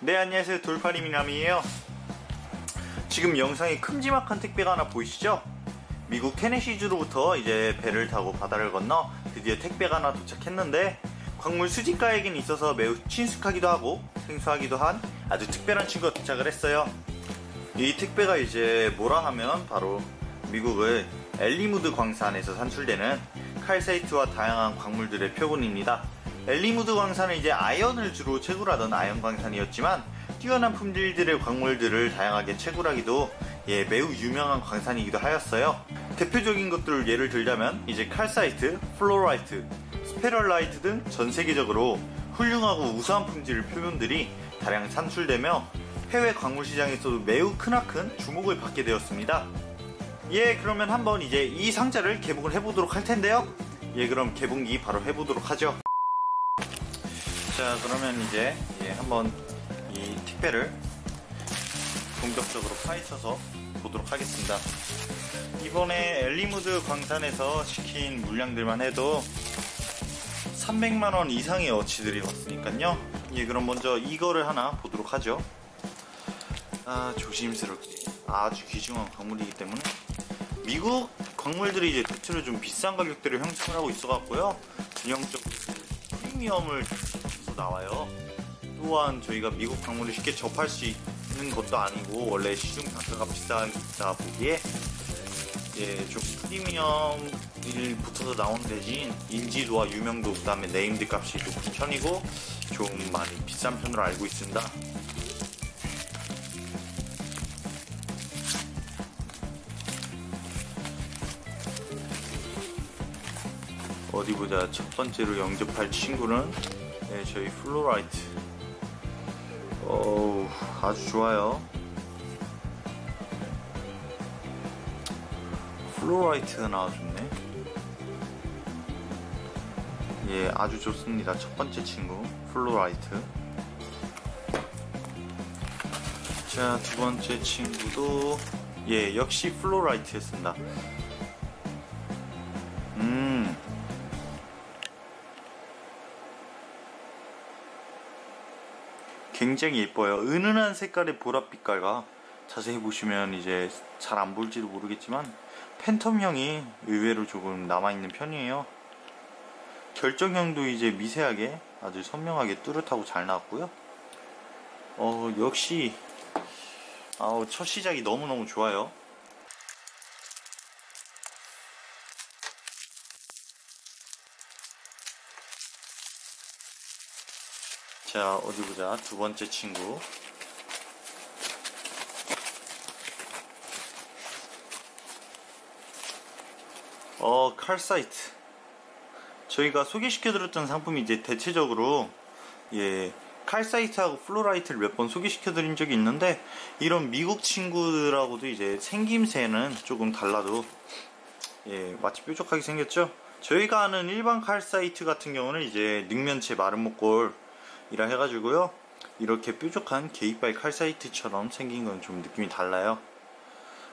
네 안녕하세요. 돌파리 미남이에요. 지금 영상에 큼지막한 택배가 하나 보이시죠? 미국 테네시주로부터 이제 배를 타고 바다를 건너 드디어 택배가 하나 도착했는데 광물 수집가에겐 있어서 매우 친숙하기도 하고 생소하기도 한 아주 특별한 친구가 도착을 했어요. 이 택배가 이제 뭐라 하면 바로 미국의 엘리무드 광산에서 산출되는 칼사이트와 다양한 광물들의 표본입니다 엘름우드 광산은 이제 아연을 주로 채굴하던 아연 광산이었지만 뛰어난 품질들의 광물들을 다양하게 채굴하기도 예, 매우 유명한 광산이기도 하였어요. 대표적인 것들을 예를 들자면 이제 calcite, fluorite, sphalerite 등 전 세계적으로 훌륭하고 우수한 품질의 표본들이 다량 산출되며 해외 광물 시장에서도 매우 크나큰 주목을 받게 되었습니다. 예, 그러면 한번 이제 이 상자를 개봉을 해보도록 할 텐데요. 예, 그럼 개봉기 바로 해보도록 하죠. 자 그러면 이제 예, 한번 이 택배를 본격적으로 파헤쳐서 보도록 하겠습니다. 이번에 엘리무드 광산에서 시킨 물량들만 해도 300만원 이상의 어치들이 왔으니까요. 예 그럼 먼저 이거를 하나 보도록 하죠. 아 조심스럽게. 아주 귀중한 광물이기 때문에. 미국 광물들이 이제 대체로 좀 비싼 가격대를 형성을 하고 있어 갖고요. 전형적으로 프리미엄을 나와요. 또한 저희가 미국 광물을 쉽게 접할 수 있는 것도 아니고 원래 시중 단가가 비싸다 보기에 예, 좀 프리미엄이 붙어서 나온 대신 인지도와 유명도 그다음에 named 값이 높은 편이고 좀 많이 비싼 편으로 알고 있습니다. 어디 보자 첫 번째로 영접할 친구는 네, 저희 fluorite. 어우, 아주 좋아요. fluorite가 나와줬네. 예, 아주 좋습니다. 첫 번째 친구, fluorite. 자, 두 번째 친구도, 예, 역시 fluorite였습니다. 굉장히 예뻐요. 은은한 색깔의 보랏빛깔과 자세히 보시면 이제 잘안 보일지도 모르겠지만 팬텀형이 의외로 조금 남아있는 편이에요. 결정형도 이제 미세하게 아주 선명하게 뚜렷하고 잘 나왔고요. 어, 역시 아우, 첫 시작이 너무너무 좋아요. 자, 어디 보자. 두 번째 친구. 어, calcite. 저희가 소개시켜드렸던 상품이 이제 대체적으로, 예, 칼사이트하고 플로라이트를 몇 번 소개시켜드린 적이 있는데, 이런 미국 친구들하고도 이제 생김새는 조금 달라도, 예, 마치 뾰족하게 생겼죠? 저희가 아는 일반 calcite 같은 경우는 이제 능면체 마름모꼴, 이라 해가지고요 이렇게 뾰족한 게이바이 칼사이트처럼 생긴 건 좀 느낌이 달라요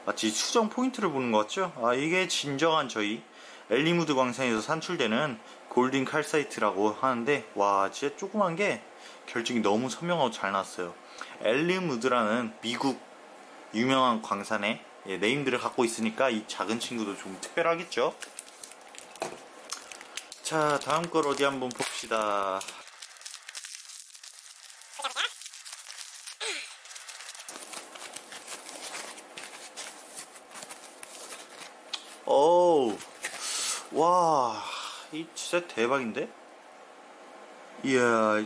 마치 수정 포인트를 보는 것 같죠? 아 이게 진정한 저희 엘름우드 광산에서 산출되는 골든 칼사이트라고 하는데 와 진짜 조그만 게 결정이 너무 선명하고 잘 나왔어요 엘름우드라는 미국 유명한 광산의 예, named를 갖고 있으니까 이 작은 친구도 좀 특별하겠죠? 자 다음 걸 어디 한번 봅시다 어우, 와, 이 진짜 대박인데? 이야,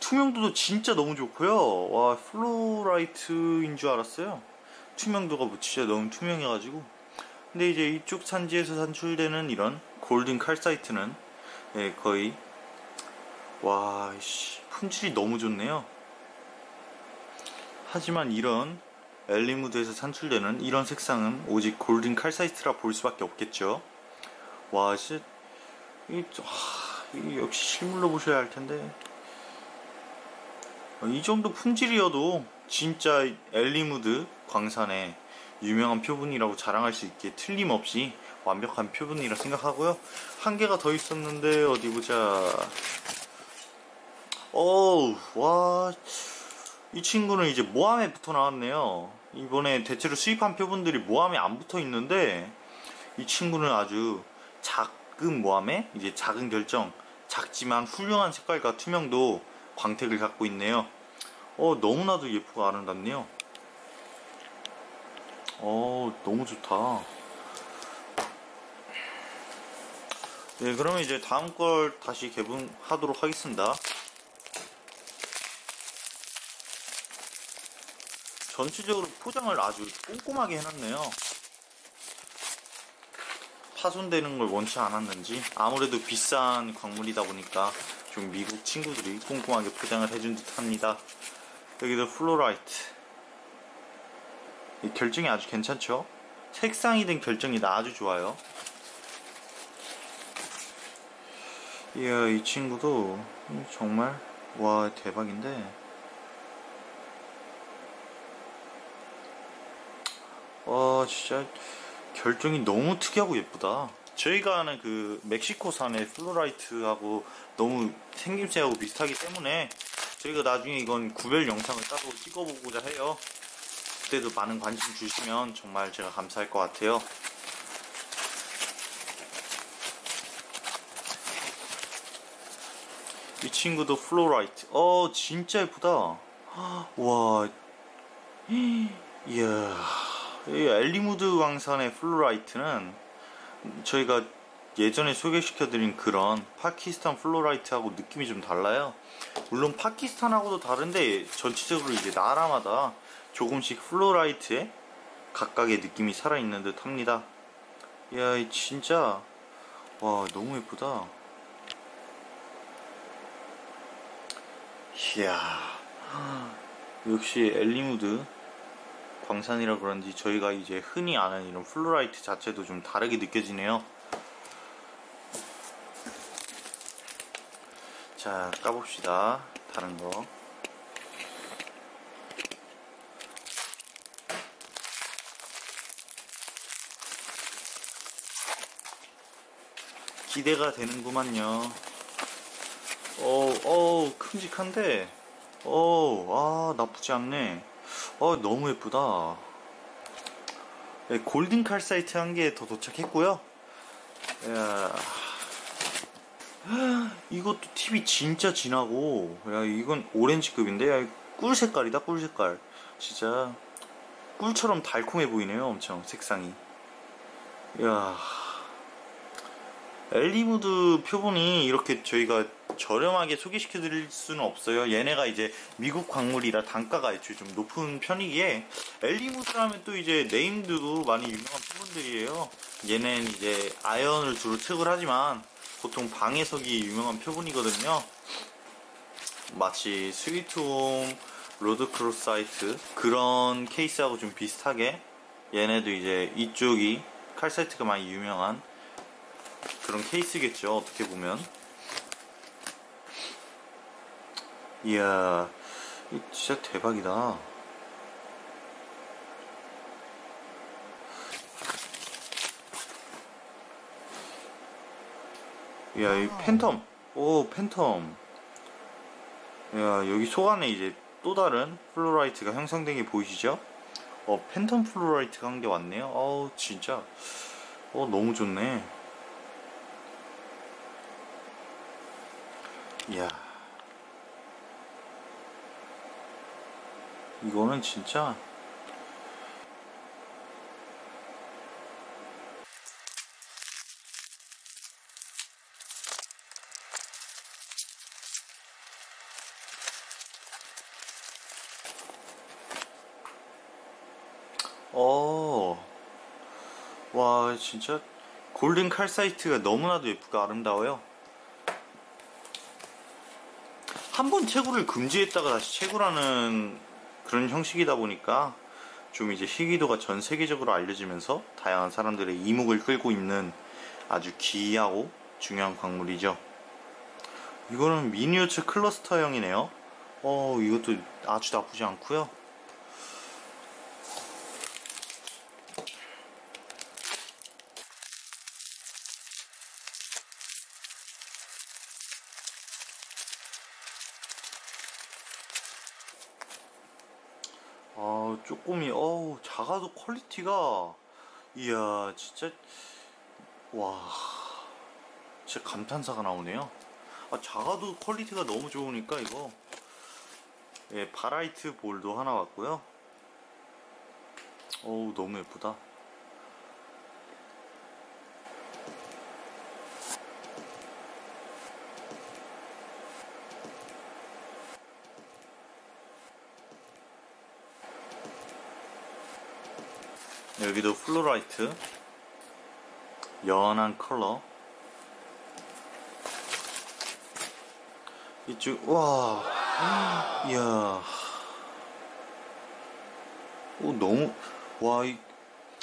투명도도 진짜 너무 좋고요. 와, fluorite인 줄 알았어요. 투명도가 뭐 진짜 너무 투명해가지고. 근데 이제 이쪽 산지에서 산출되는 이런 골든 칼사이트는 예, 거의 와, 씨, 품질이 너무 좋네요. 하지만 이런 엘리무드에서 산출되는 이런 색상은 오직 골든 칼사이트라 볼 수밖에 없겠죠. 와, 씨, 이, 아, 이 역시 실물로 보셔야 할 텐데. 이 정도 품질이어도 진짜 엘리무드 광산의 유명한 표본이라고 자랑할 수 있게 틀림없이 완벽한 표본이라 생각하고요. 한 개가 더 있었는데 어디 보자. 어우, 와. 이 친구는 이제 모함에 붙어 나왔네요. 이번에 대체로 수입한 표본들이 모함에 안 붙어 있는데 이 친구는 아주 작은 모함에 이제 작은 결정, 작지만 훌륭한 색깔과 투명도 광택을 갖고 있네요. 어 너무나도 예쁘고 아름답네요. 어 너무 좋다. 네 그러면 이제 다음 걸 다시 개봉하도록 하겠습니다. 전체적으로 포장을 아주 꼼꼼하게 해놨네요. 파손되는 걸 원치 않았는지 아무래도 비싼 광물이다 보니까 좀 미국 친구들이 꼼꼼하게 포장을 해준 듯 합니다. 여기도 fluorite. 결정이 아주 괜찮죠? 색상이 된 결정이 아주 좋아요. 이야, 이 친구도 정말, 와, 대박인데. 와 진짜 결정이 너무 특이하고 예쁘다. 저희가 아는 그 멕시코산의 fluorite하고 너무 생김새하고 비슷하기 때문에 저희가 나중에 이건 구별 영상을 따로 찍어보고자 해요. 그때도 많은 관심 주시면 정말 제가 감사할 것 같아요. 이 친구도 fluorite. 어 진짜 예쁘다. 와. 이야 엘름우드 광산의 fluorite는 저희가 예전에 소개시켜드린 그런 파키스탄 fluorite하고 느낌이 좀 달라요. 물론 파키스탄하고도 다른데 전체적으로 이제 나라마다 조금씩 fluorite에 각각의 느낌이 살아있는 듯 합니다. 이야, 진짜, 와, 너무 예쁘다. 이야, 역시 엘름우드 광산이라 그런지 저희가 이제 흔히 아는 이런 fluorite 자체도 좀 다르게 느껴지네요. 자, 까봅시다. 다른 거. 기대가 되는구만요. 어우, 어우, 큼직한데, 어우, 아, 나쁘지 않네. 어 너무 예쁘다. 네, 골든 칼사이트 한 개 더 도착했고요. 야. 이것도 TV 진짜 진하고 야 이건 오렌지급인데? 야, 꿀 색깔이다 꿀 색깔. 진짜 꿀처럼 달콤해 보이네요 엄청 색상이. 야. Elmwood 표본이 이렇게 저희가 저렴하게 소개시켜 드릴 수는 없어요. 얘네가 이제 미국 광물이라 단가가 애초에 좀 높은 편이기에 Elmwood라면 또 이제 named도 많이 유명한 표본들이에요. 얘는 이제 아연을 주로 채굴 하지만 보통 방해석이 유명한 표본이거든요. 마치 Sweet Home, rhodochrosite 그런 케이스하고 좀 비슷하게 얘네도 이제 이쪽이 칼사이트가 많이 유명한 그런 케이스겠죠 어떻게 보면 이야 진짜 대박이다. 이야 이 팬텀. 오 팬텀. 야 여기 속 안에 이제 또 다른 fluorite가 형성된 게 보이시죠? 어 phantom fluorite가 한 개 왔네요. 어우 진짜. 어 너무 좋네. 이야 이거는 진짜 어, 와, 진짜 골든 칼사이트가 너무나도 예쁘고 아름다워요. 한 번 채굴을 금지했다가 다시 채굴하는 그런 형식이다 보니까 좀 이제 희귀도가 전 세계적으로 알려지면서 다양한 사람들의 이목을 끌고 있는 아주 귀하고 중요한 광물이죠. 이거는 미니어처 클러스터형이네요. 어, 이것도 아주 나쁘지 않고요. 아 조금이 어우 작아도 퀄리티가. 이야 진짜. 와. 진짜 감탄사가 나오네요. 아 작아도 quality가 너무 좋으니까 이거. 예 barite ball도 하나 왔고요. 어우 너무 예쁘다 여기도 fluorite. 연한 컬러. 이쪽 와. 이야. 오 너무 와 이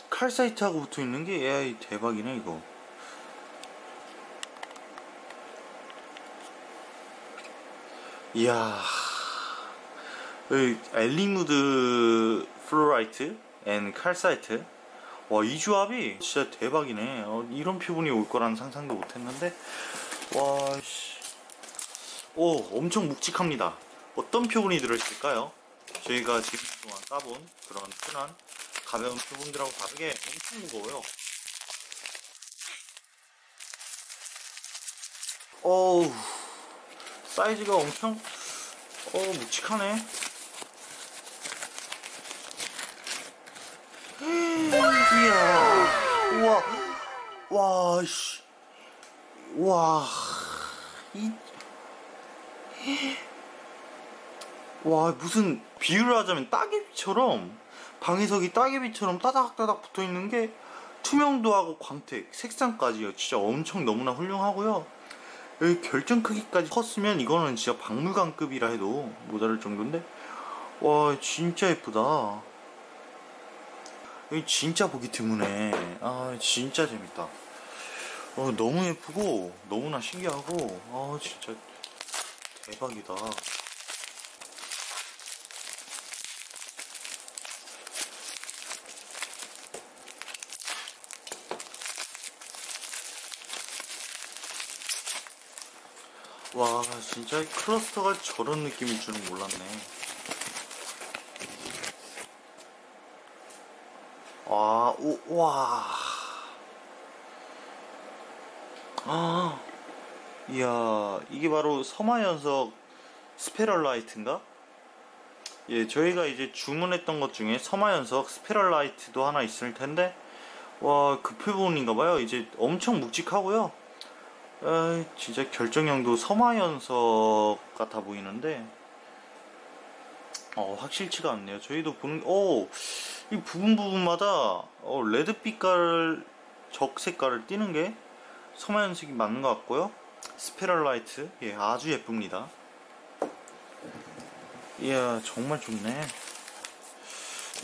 칼사이트하고 붙어 있는 게 야, 이 대박이네 이거. 이야. 이 Elmwood fluorite and calcite. 와 이 조합이 진짜 대박이네. 어, 이런 표본이 올 거라는 상상도 못했는데. 와씨. 오 엄청 묵직합니다. 어떤 표본이 들어있을까요? 저희가 지금 동안 까본 그런 흔한 가벼운 표본들하고 다르게 엄청 무거워요. 어우 사이즈가 엄청 어 묵직하네 이야, 우와, 와, 씨, 와, 이, 와, 무슨 비유를 하자면 따개비처럼 방해석이 따개비처럼 따닥따닥 붙어 있는 게 투명도 하고 광택, 색상까지요. 진짜 엄청 너무나 훌륭하고요. 여기 결정 크기까지 컸으면 이거는 진짜 박물관급이라 해도 모자랄 정도인데 와 진짜 예쁘다. 진짜 보기 드문해. 아, 진짜 재밌다. 어, 너무 예쁘고, 너무나 신기하고, 아, 진짜 대박이다. 와, 진짜 클러스터가 저런 느낌일 줄은 몰랐네. 와, 오, 와. 아, 이야, 이게 바로 서마연석 스페럴라이트인가? 예, 저희가 이제 주문했던 것 중에 서마연석 스페럴라이트도 하나 있을 텐데, 와, 그 표본인가봐요. 이제 엄청 묵직하고요. 에 진짜 결정형도 섬아연석 같아 보이는데, 어, 확실치가 않네요. 저희도 보는, 오, 이 부분 부분마다 어, red 빛깔 적 색깔을 띠는 게 섬아연석이 맞는 것 같고요. sphalerite, 예, 아주 예쁩니다. 이야, 정말 좋네.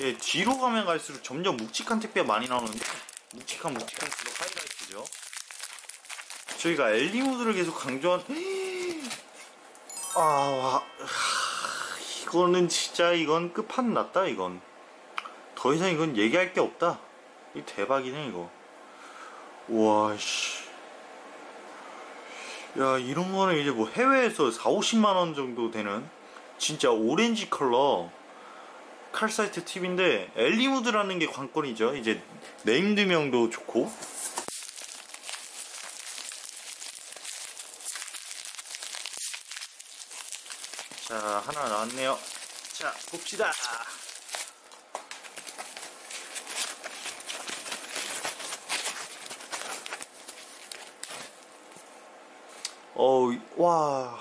예, 뒤로 가면 갈수록 점점 묵직한 택배가 많이 나오는데, 묵직한 묵직한수록 하이라이트죠. 저희가 엘리모드를 계속 강조한, 아, 와, 이거는 진짜 이건 끝판 났다 이건 더 이상 이건 얘기할 게 없다. 이 대박이네 이거. 와씨. 야 이런 거는 이제 뭐 해외에서 4, 50만원 정도 되는 진짜 오렌지 컬러 칼사이트 팁인데 엘리무드라는 게 관건이죠. 이제 네임드명도 좋고. 자 하나 나왔네요. 자 봅시다 어우 와.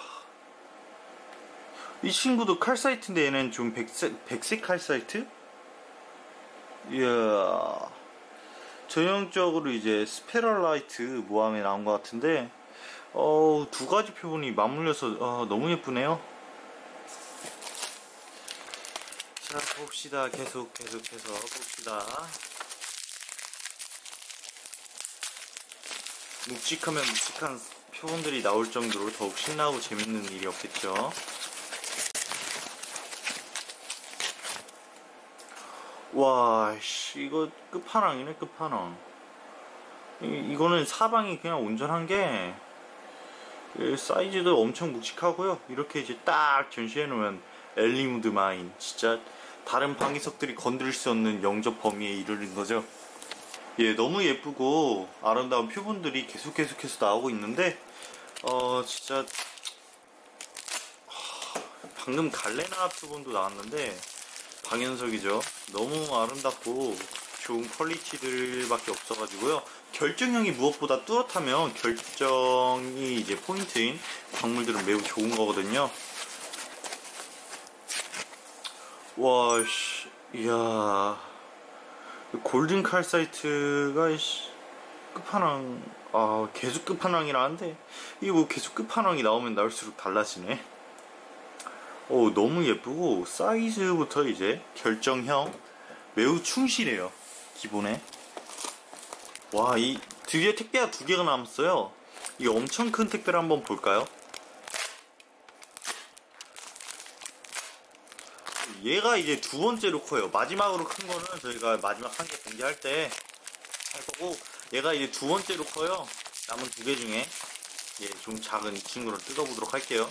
이 친구도 칼사이트인데 얘는 좀 백색, 백색 calcite? 이야. 전형적으로 이제 sphalerite 모암에 나온 것 같은데, 어우, 두 가지 표본이 맞물려서, 어, 너무 예쁘네요. 자, 봅시다. 계속, 계속해서 봅시다. 묵직하면 묵직한 표본들이 나올 정도로 더욱 신나고 재밌는 일이 없겠죠. 와, 씨, 이거 끝판왕이네, 끝판왕. 이, 이거는 사방이 그냥 온전한 게, 사이즈도 엄청 묵직하고요. 이렇게 이제 딱 전시해 놓으면 엘리무드 마인. 진짜 다른 방위석들이 건드릴 수 없는 영접 범위에 이르는 거죠. 예, 너무 예쁘고 아름다운 표본들이 계속 계속해서 나오고 있는데 어 진짜 하, 방금 갈레나 표본도 나왔는데 방연석이죠. 너무 아름답고 좋은 퀄리티들밖에 없어가지고요. 결정형이 무엇보다 뚜렷하면 결정이 이제 포인트인 광물들은 매우 좋은 거거든요. 와, 씨, 이야. 골든 칼사이트가, 끝판왕, 아, 계속 끝판왕이라는데, 이게 뭐 계속 끝판왕이 나오면 나올수록 달라지네. 오, 너무 예쁘고, 사이즈부터 이제 결정형, 매우 충실해요. 기본에. 와, 이, 드디어 택배가 두 개가 남았어요. 이 엄청 큰 택배를 한번 볼까요? 얘가 이제 두 번째로 커요. 마지막으로 큰 거는 저희가 마지막 한 개 공개할 때 할 거고, 얘가 이제 두 번째로 커요. 남은 두 개 중에. 예, 좀 작은 이 친구를 뜯어보도록 할게요.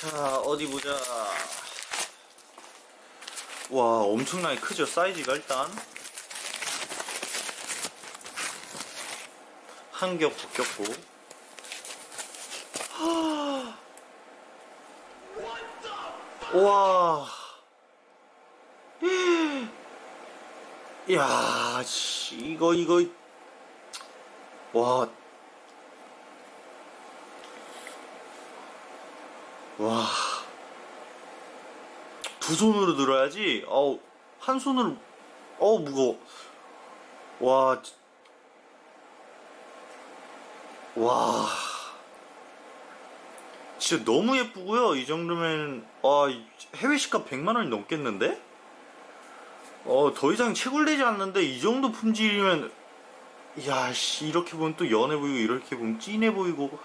자, 어디 보자. 와, 엄청나게 크죠, 사이즈가 일단. 한 겹 벗겼고. 와. 야, 씨, 이거, 이거. 와. 와. 두 손으로 들어야지. 어우, 한 손으로, 어우, 무거워. 와, 진- 와. 진짜 너무 예쁘고요. 이 정도면, 아, 이 해외 시가 100만 원이 넘겠는데? 어, 더 이상 채굴되지 않는데, 이 정도 품질이면, 야, 씨, 이렇게 보면 또 연해 보이고, 이렇게 보면 진해 보이고,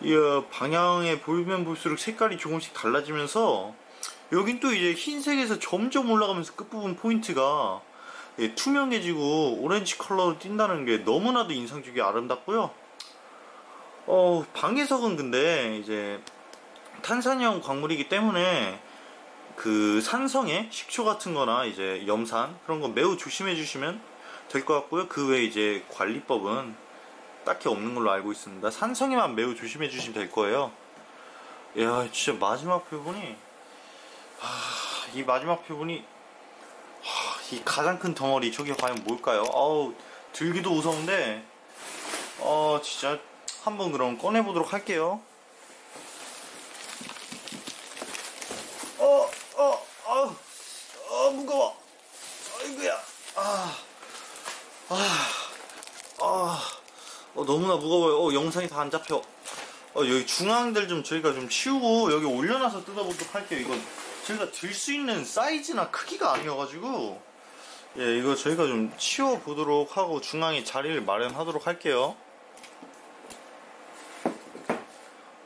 이야, 방향에 보이면 볼수록 색깔이 조금씩 달라지면서, 여긴 또 이제 흰색에서 점점 올라가면서 끝부분 포인트가 예, 투명해지고 오렌지 컬러로 띈다는 게 너무나도 인상적이 아름답고요. 어, 방해석은 근데 이제 탄산형 광물이기 때문에 그 산성에 식초 같은 거나 이제 염산 그런 거 매우 조심해 주시면 될 것 같고요. 그 외에 이제 관리법은 딱히 없는 걸로 알고 있습니다. 산성에만 매우 조심해 주시면 될 거예요. 야, 진짜 마지막 표본이 하, 이 마지막 표본이 하, 이 가장 큰 덩어리 저게 과연 뭘까요? 아우 들기도 무서운데 어 진짜 한번 그럼 꺼내 보도록 할게요. 어, 어, 어, 어 무거워. 아이고야. 아, 아, 아, 어, 너무나 무거워요. 어, 영상이 다 안 잡혀. 어, 여기 중앙들 좀 저희가 좀 치우고 여기 올려놔서 뜯어보도록 할게요. 이건 저희가 들 수 있는 사이즈나 크기가 아니어가지고 예, 이거 저희가 좀 치워보도록 하고 중앙에 자리를 마련하도록 할게요.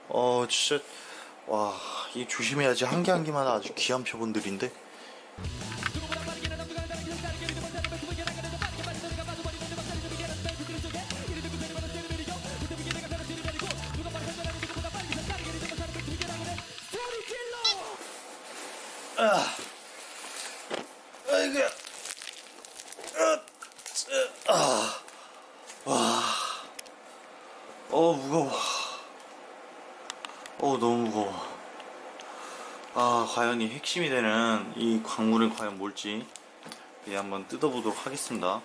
어, 진짜 와, 이 조심해야지 한 개 한 개마다 아주 귀한 표본들인데. 아, 아이고야. 아, 쯔, 아, 와, 어 무거워. 어 너무 무거워. 아 과연 이 핵심이 되는 이 광물은 과연 뭘지 예, 한번 뜯어보도록 하겠습니다.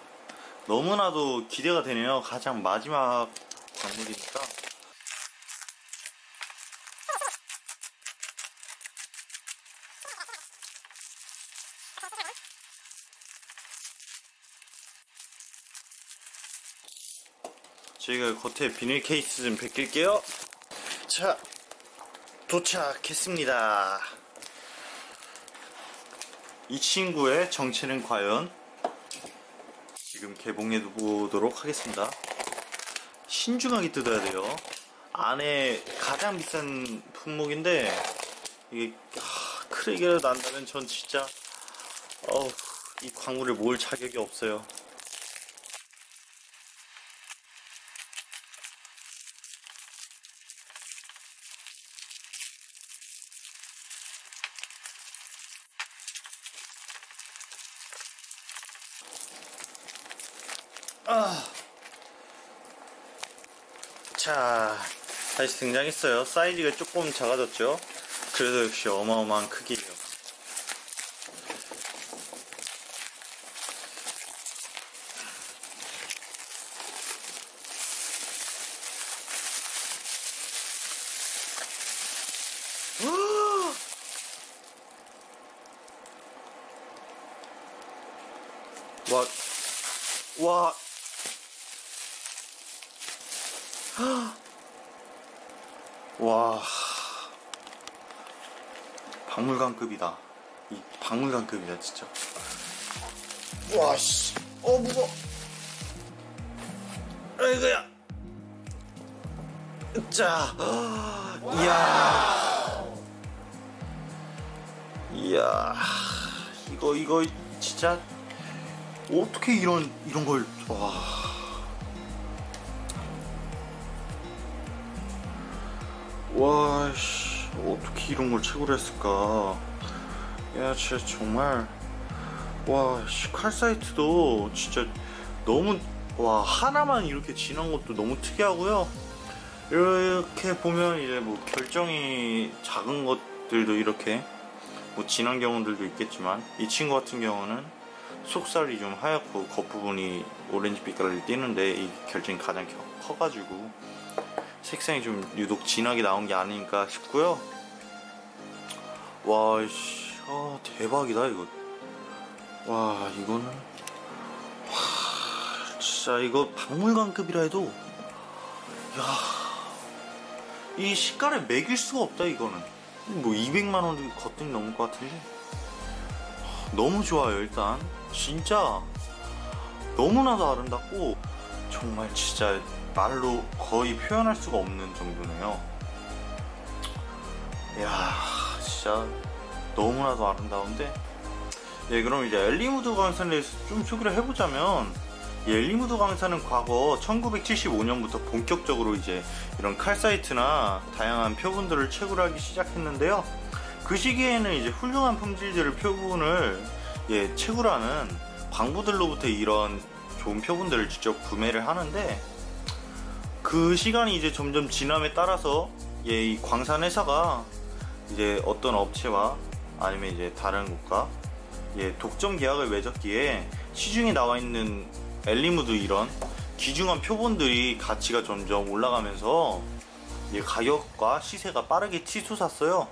너무나도 기대가 되네요. 가장 마지막 광물이니까. 저희가 겉에 비닐 케이스 좀 벗길게요. 자, 도착했습니다. 이 친구의 정체는 과연 지금 개봉해 보도록 하겠습니다. 신중하게 뜯어야 돼요. 안에 가장 비싼 품목인데 이게 하, 크레기를 난다면 전 진짜 어우, 이 광물을 모을 자격이 없어요. 아. 자, 다시 등장했어요. 사이즈가 조금 작아졌죠? 그래도 역시 어마어마한 크기예요. 와, 와. 와. 박물관급이다. 이 박물관급이다, 진짜. 와, 씨. 어, 무거워. 아이고야. 자. 이야. 이야. 이거, 이거, 진짜. 어떻게 이런, 이런 걸, 와. 와, 씨, 어떻게 이런 걸 채굴 했을까? 야, 진짜 정말, 와, 씨, 칼사이트도 진짜 너무, 와, 하나만 이렇게 진한 것도 너무 특이하고요. 이렇게 보면 이제 뭐 결정이 작은 것들도 이렇게 뭐 진한 경우들도 있겠지만 이 친구 같은 경우는 속살이 좀 하얗고 겉부분이 오렌지 빛깔을 띠는데 이 결정이 가장 커가지고 색상이 좀 유독 진하게 나온 게 아닌가 싶고요. 와, 씨, 아, 대박이다 이거. 와, 이거는 와, 진짜 이거 박물관급이라 해도 야, 이 시가를 매길 수가 없다 이거는. 뭐 200만 원 거뜬히 넘을 것 같은데. 너무 좋아요 일단 진짜 너무나도 아름답고 정말 진짜 말로 거의 표현할 수가 없는 정도네요. 이야, 진짜 너무나도 아름다운데. 예, 그럼 이제 Elmwood 광산에 대해서 좀 소개를 해보자면, 이 Elmwood 광산은 과거 1975년부터 본격적으로 이제 이런 칼사이트나 다양한 표본들을 채굴하기 시작했는데요. 그 시기에는 이제 훌륭한 품질들을 표본을 예, 채굴하는 광부들로부터 이런 좋은 표본들을 직접 구매를 하는데 그 시간이 이제 점점 지남에 따라서 예, 이 광산 회사가 이제 어떤 업체와 아니면 이제 다른 국가 예, 독점 계약을 맺었기에 시중에 나와 있는 엘리무드 이런 귀중한 표본들이 가치가 점점 올라가면서 예, 가격과 시세가 빠르게 치솟았어요.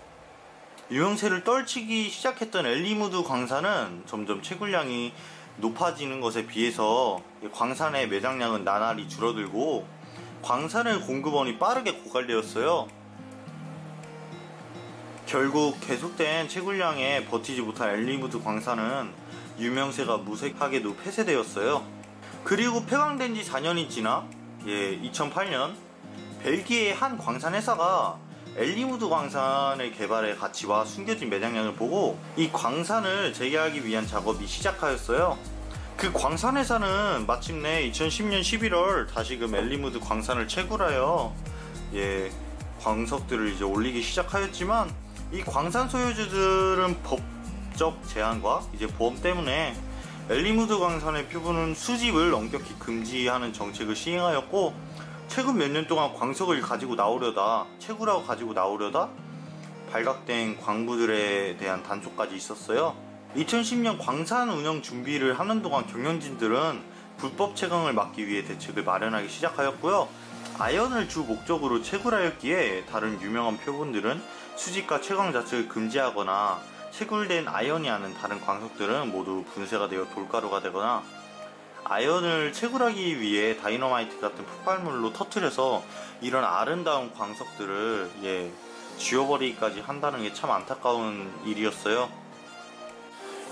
유명세를 떨치기 시작했던 엘리무드 광산은 점점 채굴량이 높아지는 것에 비해서 광산의 매장량은 나날이 줄어들고 광산의 공급원이 빠르게 고갈되었어요. 결국 계속된 채굴량에 버티지 못한 엘리무드 광산은 유명세가 무색하게도 폐쇄되었어요. 그리고 폐광된 지 4년이 지나 예, 2008년 벨기에의 한 광산 회사가 엘리무드 광산의 개발의 가치와 숨겨진 매장량을 보고 이 광산을 재개하기 위한 작업이 시작하였어요. 그 광산 회사는 마침내 2010년 11월 다시금 엘리무드 광산을 채굴하여 예 광석들을 이제 올리기 시작하였지만 이 광산 소유주들은 법적 제한과 이제 보험 때문에 엘리무드 광산의 표본은 수집을 엄격히 금지하는 정책을 시행하였고 최근 몇 년 동안 광석을 가지고 나오려다 채굴하고 가지고 나오려다 발각된 광부들에 대한 단속까지 있었어요. 2010년 광산 운영 준비를 하는 동안 경영진들은 불법 채광을 막기 위해 대책을 마련하기 시작하였고요. 아연을 주 목적으로 채굴하였기에 다른 유명한 표본들은 수집과 채광 자체를 금지하거나 채굴된 아연이 아닌 다른 광석들은 모두 분쇄가 되어 돌가루가 되거나 아연을 채굴하기 위해 다이너마이트 같은 폭발물로 터트려서 이런 아름다운 광석들을 예, 지워버리기까지 한다는 게 참 안타까운 일이었어요.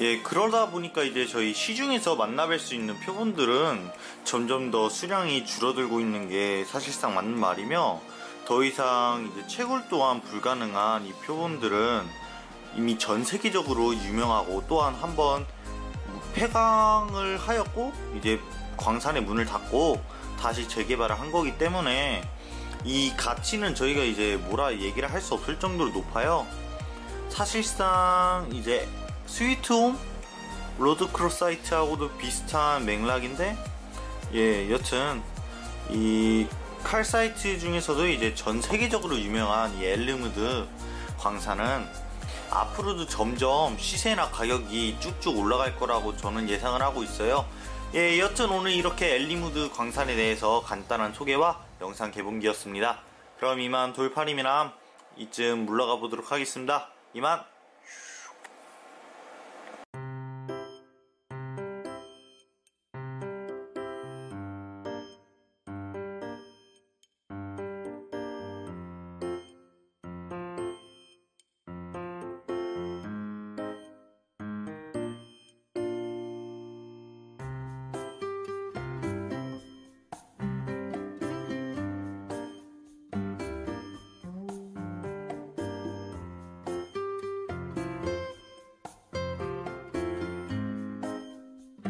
예, 그러다 보니까 이제 저희 시중에서 만나뵐 수 있는 표본들은 점점 더 수량이 줄어들고 있는 게 사실상 맞는 말이며 더 이상 이제 채굴 또한 불가능한 이 표본들은 이미 전 세계적으로 유명하고 또한 한번 폐광을 하였고 이제 광산의 문을 닫고 다시 재개발을 한 거기 때문에 이 가치는 저희가 이제 뭐라 얘기를 할 수 없을 정도로 높아요. 사실상 이제 Sweet Home rhodochrosite하고도 비슷한 맥락인데 예, 여튼 이 칼 사이트 중에서도 이제 전 세계적으로 유명한 이 엘르무드 광산은 앞으로도 점점 시세나 가격이 쭉쭉 올라갈 거라고 저는 예상을 하고 있어요. 예, 여튼 오늘 이렇게 엘리무드 광산에 대해서 간단한 소개와 영상 개봉기였습니다. 그럼 이만 돌팔이미남 이쯤 물러가 보도록 하겠습니다. 이만